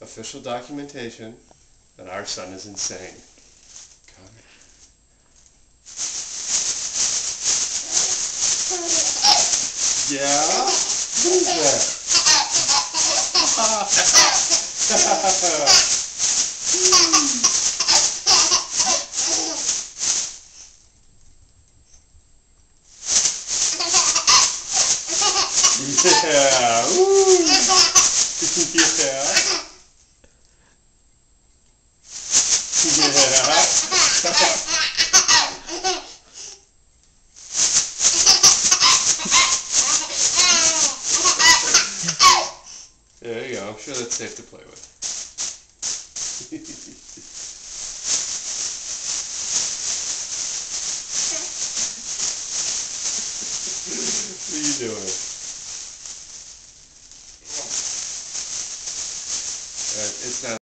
official documentation that our son is insane. Yeah? What is that? Yeah. Ooh. Yeah. there you go. I'm sure that's safe to play with. what are you doing? Uh, it's not